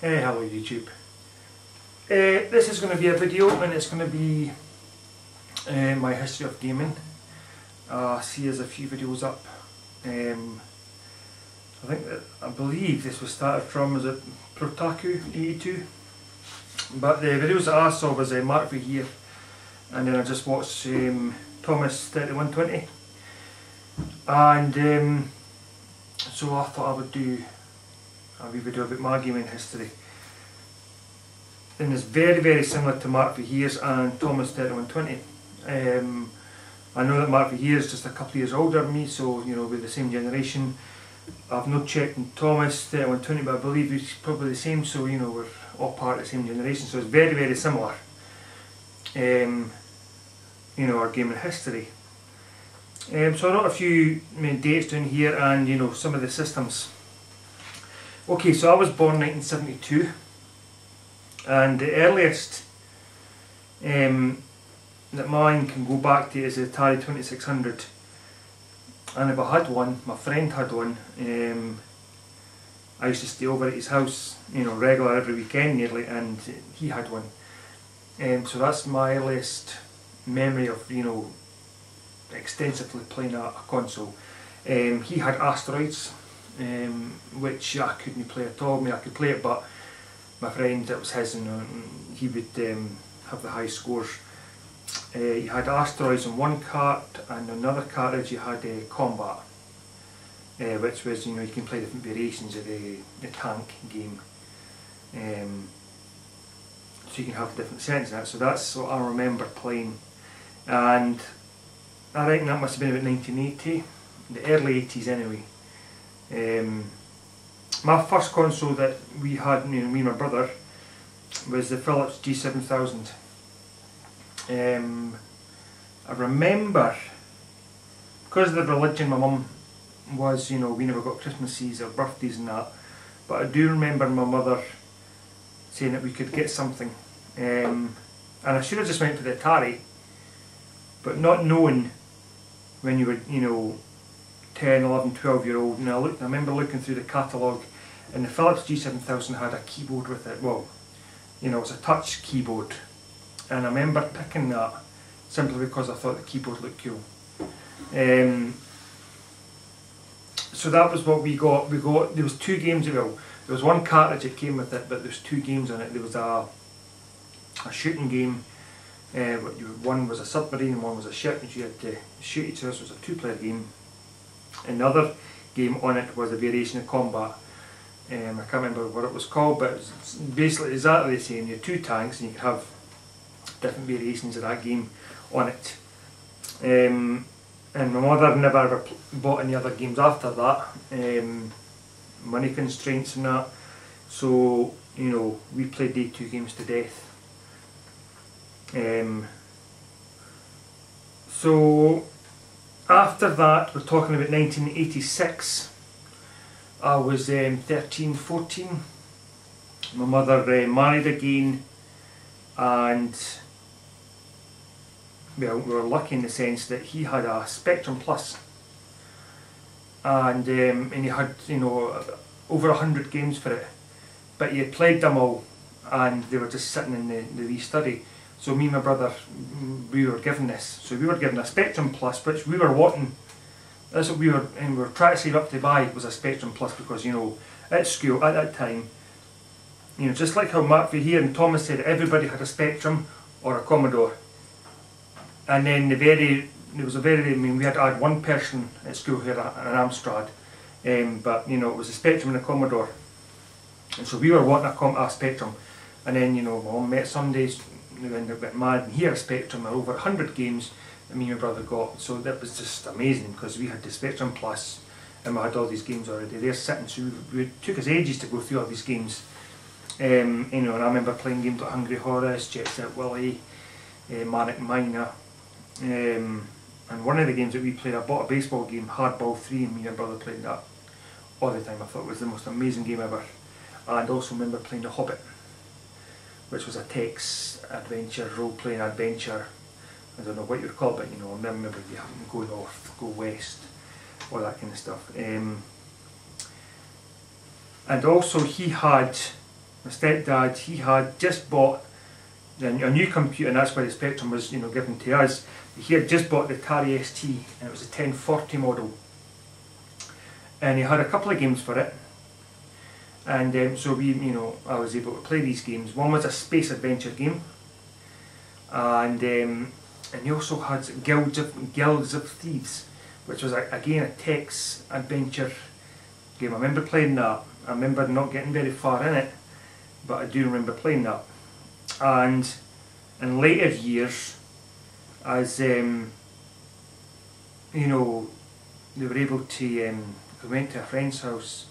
Hey, hello YouTube. Uh, this is going to be a video and it's going to be uh, my history of gaming. Uh, see there's a few videos up. Um, I think that, I believe this was started from, was it Protaku 82? But the videos that I saw was uh, Mark V here and then I just watched um, Thomas 3120 and um, so I thought I would do a wee video about my gaming history. And it's very, very similar to Mark Verheer's and Thomas 3120. Um, I know that Mark Verheer is just a couple of years older than me, so you know we're the same generation. I've not checked in Thomas 3120, but I believe he's probably the same, so you know we're all part of the same generation, so it's very, very similar. Um, you know, our gaming history. Um, so I wrote a few main dates down here and you know some of the systems. Okay, so I was born 1972 and the earliest um, that mine can go back to is the Atari 2600 and if I had one, my friend had one, um, I used to stay over at his house, you know, regular every weekend nearly and he had one. Um, so that's my earliest memory of, you know, extensively playing a, a console. Um, he had Asteroids, um, which I couldn't play at all. I mean, I could play it, but my friend, it was his, and uh, he would um, have the high scores. Uh, he had Asteroids on one cart, and another cartridge you had uh, Combat, uh, which was, you know, you can play different variations of the, the tank game. Um, so you can have different settings in that. So that's what I remember playing. And I reckon that must have been about 1980, the early 80s anyway. Um, my first console that we had, me and my brother, was the Philips G7000. Um, I remember, because of the religion my mum was, you know, we never got Christmases or birthdays and that, but I do remember my mother saying that we could get something. Um, and I should have just went for the Atari, but not knowing when you were, you know, 10, 11, 12 year old, and I, looked, I remember looking through the catalogue, and the Philips G7000 had a keyboard with it. Well, you know, it was a touch keyboard, and I remember picking that simply because I thought the keyboard looked cool. Um, so that was what we got. We got there was two games. Well, there was one cartridge that came with it, but there was two games on it. There was a a shooting game uh, one was a submarine and one was a ship and you had to shoot each other, so it was a two-player game. Another game on it was a variation of combat. Um, I can't remember what it was called, but it was basically exactly the same. You had two tanks and you have different variations of that game on it. Um, and my mother never ever bought any other games after that. Um, money constraints and that. So, you know, we played day two games to death. Um, so after that, we're talking about 1986. I was um, 13, 14. My mother uh, married again and well, we were lucky in the sense that he had a Spectrum Plus and um, and he had you know over a hundred games for it but he had played them all and they were just sitting in the, the wee study so me and my brother, we were given this. So we were given a Spectrum Plus, which we were wanting. That's what we were, and we were trying to save up to buy was a Spectrum Plus because you know at school at that time, you know just like how Mark here and Thomas said, everybody had a Spectrum or a Commodore. And then the very there was a very I mean we had add one person at school here at Amstrad, um, but you know it was a Spectrum and a Commodore. And so we were wanting a, a Spectrum, and then you know my mum met some we ended up getting mad and here Spectrum are over 100 games that me and my brother got so that was just amazing because we had the Spectrum Plus and we had all these games already. There sitting so we, it took us ages to go through all these games. Um, you know and I remember playing games like Hungry Horace, Jet Set Willy, uh, Manic Miner um, and one of the games that we played I bought a baseball game, Hardball 3 and me and my brother played that all the time. I thought it was the most amazing game ever. And also remember playing The Hobbit which was a text adventure, role-playing adventure. I don't know what you'd call it, but you know, I remember you to go north, go west, all that kind of stuff. Um, and also he had my stepdad, he had just bought a new computer, and that's why the Spectrum was, you know, given to us. He had just bought the Atari ST, and it was a 1040 model, and he had a couple of games for it. And um, so we, you know, I was able to play these games. One was a space adventure game, and um, and he also had Guilds of Guilds of Thieves, which was a, again a text adventure game. I remember playing that. I remember not getting very far in it, but I do remember playing that. And in later years, as um, you know, they were able to. Um, we went to a friend's house,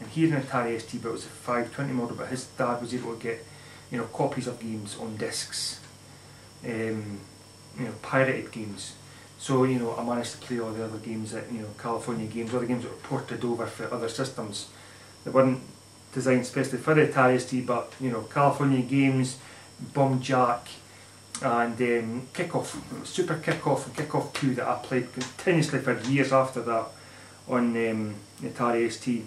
and he had an Atari ST, but it was a 520 model. But his dad was able to get, you know, copies of games on discs, um, you know, pirated games. So you know, I managed to play all the other games that you know, California games, other games that were ported over for other systems that weren't designed specifically for the Atari ST, but you know, California games, Bomb Jack, and um, Kickoff, Super Kickoff and Kickoff 2 that I played continuously for years after that on um, Atari ST.